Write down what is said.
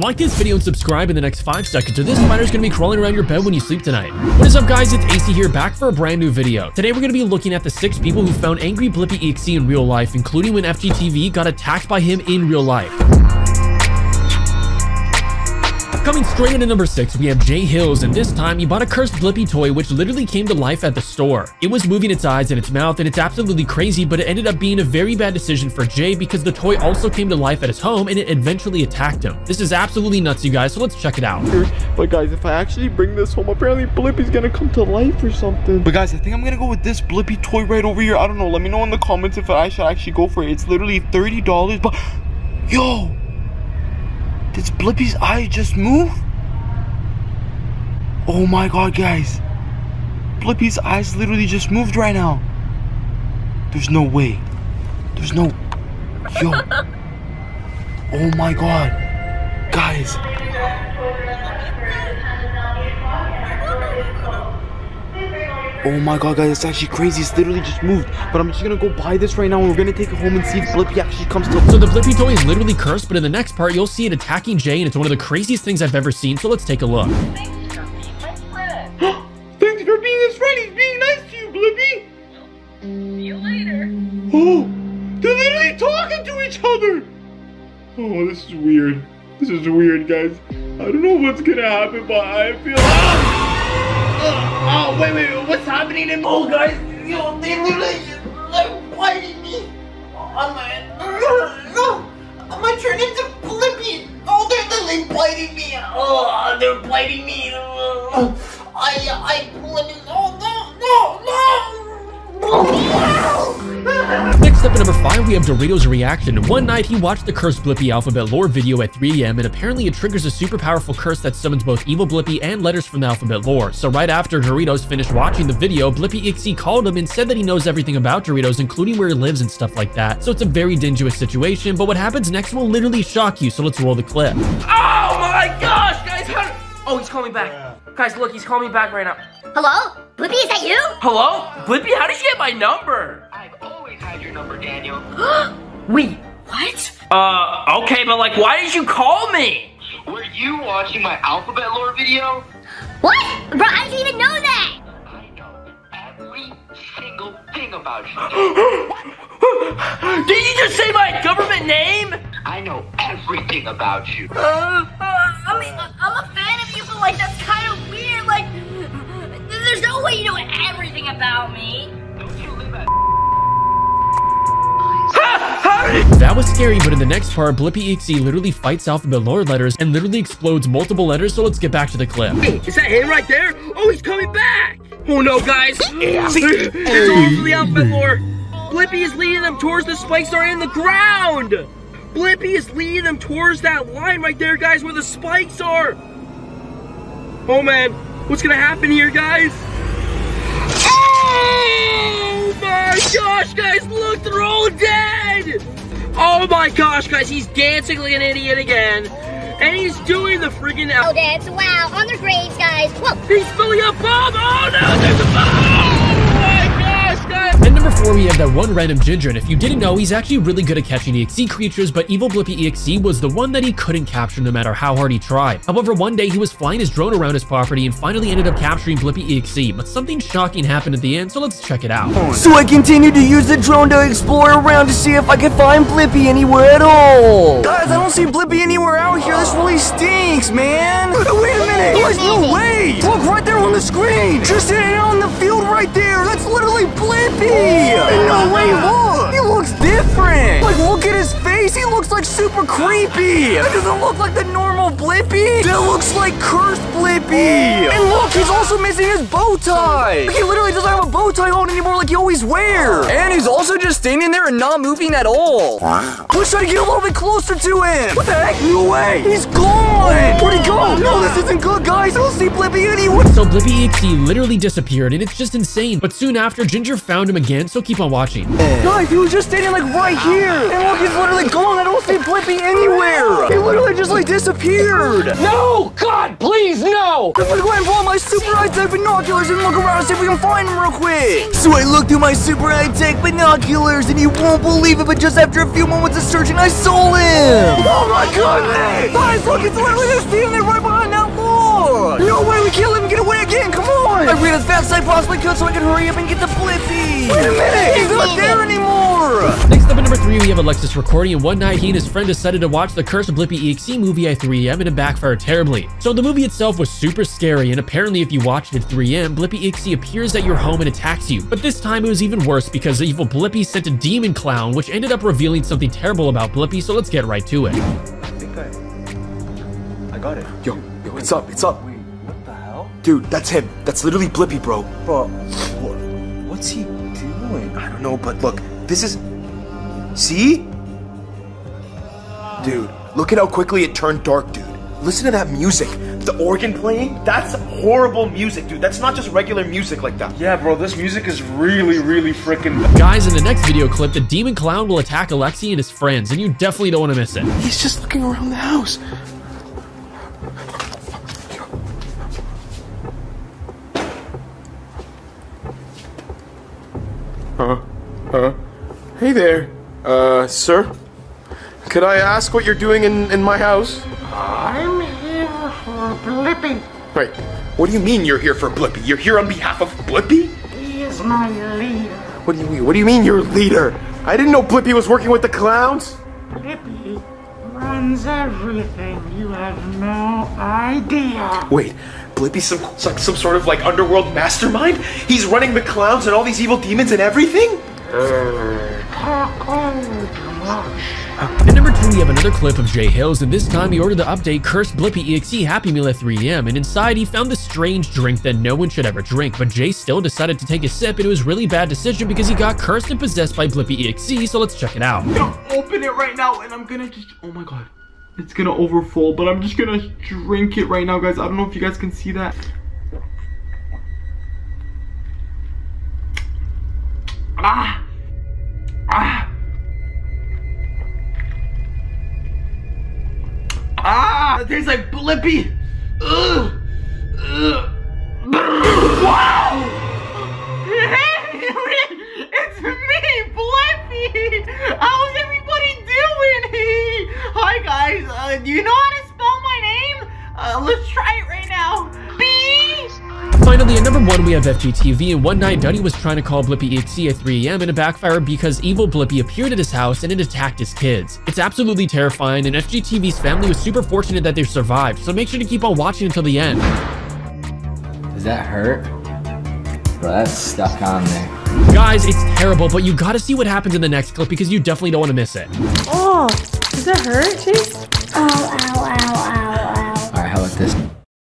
Like this video and subscribe in the next 5 seconds or this spider's gonna be crawling around your bed when you sleep tonight. What is up guys, it's Acey here back for a brand new video. Today we're gonna be looking at the 6 people who found Angry Blippi EXE in real life, including when FGTeeV got attacked by him in real life. Coming straight into number 6, we have Jay Hills, and this time he bought a cursed Blippi toy which literally came to life at the store. It was moving its eyes and its mouth, and it's absolutely crazy, but it ended up being a very bad decision for Jay because the toy also came to life at his home and it eventually attacked him. This is absolutely nuts, you guys, so let's check it out. But guys, if I actually bring this home, apparently Blippi's gonna come to life or something. But guys, I think I'm gonna go with this Blippi toy right over here. I don't know. Let me know in the comments if I should actually go for it. It's literally $30, but yo, did Blippi's eye just move? Oh my god, guys. Blippi's eyes literally just moved right now. There's no way. There's no... Yo. Oh my god. Guys. Oh my god, guys, it's actually crazy. It's literally just moved. But I'm just gonna go buy this right now and we're gonna take it home and see if Blippi actually comes to So the Blippi toy is literally cursed, but in the next part, you'll see it attacking Jay, and it's one of the craziest things I've ever seen, so let's take a look. Thanks for being his friend. He's being nice to you, Blippi. See you later. Oh, they're literally talking to each other. Oh, this is weird. This is weird, guys. I don't know what's gonna happen, but I feel. Ah! Uh, oh, wait, wait, wait, what's happening in Oh, guys, yo, they literally like biting me on my. No, I'm gonna turn into Blippi. Oh, they're literally biting me. Oh, they're biting me. Oh, I, I. Oh, no, no, no. Next up at number 5, we have Doritos' reaction. One night, he watched the cursed Blippi alphabet lore video at 3am, and apparently it triggers a super powerful curse that summons both evil Blippi and letters from the alphabet lore. So right after Doritos finished watching the video, Blippi EXE called him and said that he knows everything about Doritos, including where he lives and stuff like that. So it's a very dangerous situation, but what happens next will literally shock you, so let's roll the clip. Oh my gosh, guys! How oh, he's calling me back. Guys, look, he's calling me back right now. Hello? Blippi, is that you? Hello? Blippi, how did you get my number? I've always had your number, Daniel. Wait, What? uh, okay, but like, why did you call me? Were you watching my alphabet lore video? What? Bro, I didn't even know that. I know every single thing about you. Did you just say my government name? I know everything about you. Uh, uh, was scary, but in the next part, Blippi EXE literally fights alphabet lore letters and literally explodes multiple letters, so let's get back to the clip. Hey, is that him right there? Oh, he's coming back! Oh no, guys! it's all for the alphabet lore! Blippi is leading them towards the spike are in the ground! Blippi is leading them towards that line right there, guys, where the spikes are! Oh man, what's gonna happen here, guys? Oh my gosh, guys, look, they're all dead! Oh my gosh, guys, he's dancing like an idiot again. And he's doing the freaking Oh, dance! Wow, on their graves, guys. Whoa. He's spilling a bomb! Oh no, there's a bomb! At number 4, we have that one random ginger, and if you didn't know, he's actually really good at catching EXE creatures, but Evil Blippi EXE was the one that he couldn't capture no matter how hard he tried. However, one day he was flying his drone around his property and finally ended up capturing Blippi EXE, but something shocking happened at the end, so let's check it out. So I continued to use the drone to explore around to see if I could find Blippi anywhere at all. Guys, I don't see Blippi anywhere out here. This really stinks, man. Wait a minute. There's no way. Look right there on the screen. Just sitting out in the field right literally Blippi. No way, look. He looks different. Like, look at his face. He looks like super creepy. That doesn't look like the normal Blippi. That looks like cursed Blippi. And look, he's also missing his bow tie. Like, he literally doesn't have a bow tie on anymore like he always wears. And he's also just standing there and not moving at all. Let's try to get a little bit closer to him. What the heck? No way. He's gone. Where'd he go? I don't Blippi anywhere. So Blippi EXE literally disappeared, and it's just insane. But soon after, Ginger found him again, so keep on watching. Guys, he was just standing like right here. And look, he's literally gone. I don't see Blippi anywhere. He literally just like disappeared. No! God, please, no! I'm gonna go ahead and pull out my super high-tech binoculars and look around and see if we can find him real quick. So I looked through my super high-tech binoculars and you won't believe it, but just after a few moments of searching, I saw him. Oh my goodness! Guys, look, it's literally are we just standing there right behind Come on. I ran as fast as I possibly could so I could hurry up and get the Blippi. Wait a minute, he's not there anymore. Next up at number 3, we have Alexis recording, and one night he and his friend decided to watch the Cursed Blippi EXE movie at 3am and it backfired terribly. So the movie itself was super scary, and apparently if you watched it at 3am, Blippi EXE appears at your home and attacks you. But this time it was even worse because the evil Blippi sent a demon clown, which ended up revealing something terrible about Blippi, so let's get right to it. I got it. Yo, yo, it's up, it's up. Dude, that's him. That's literally Blippi, bro. Bro, what's he doing? I don't know, but look, this is. See? Dude, look at how quickly it turned dark, dude. Listen to that music. The organ playing? That's horrible music, dude. That's not just regular music like that. Yeah, bro, this music is really, really freaking. Guys, in the next video clip, the demon clown will attack Alexi and his friends, and you definitely don't want to miss it. He's just looking around the house. Hey there. Uh, sir? Could I ask what you're doing in, in my house? I'm here for Blippi. Wait, what do you mean you're here for Blippi? You're here on behalf of Blippi? He is my leader. What do you mean? What do you mean you're leader? I didn't know Blippi was working with the clowns. Blippi runs everything. You have no idea. Wait, Blippi's some like some sort of like underworld mastermind? He's running the clowns and all these evil demons and everything? At number 2, we have another clip of Jay Hills, and this time he ordered the update Cursed Blippi EXE Happy Meal at 3am, and inside he found this strange drink that no one should ever drink, but Jay still decided to take a sip, and it was really bad decision because he got cursed and possessed by Blippi EXE, so let's check it out. I'm Open it right now, and I'm gonna just. Oh my god. It's gonna overflow, but I'm just gonna drink it right now, guys. I don't know if you guys can see that. Ah! Tastes like Blippi! Finally, at number 1, we have FGTeeV, and one night Duddy was trying to call Blippi EXE at 3am, and it backfired because evil Blippi appeared at his house and it attacked his kids. It's absolutely terrifying, and FGTeeV's family was super fortunate that they survived, so make sure to keep on watching until the end. Does that hurt? Bro, that's stuck on there. Guys, it's terrible, but you gotta see what happens in the next clip because you definitely don't want to miss it. Oh, does that hurt, Chase? Ow, ow, ow, ow, ow. Alright, how about this?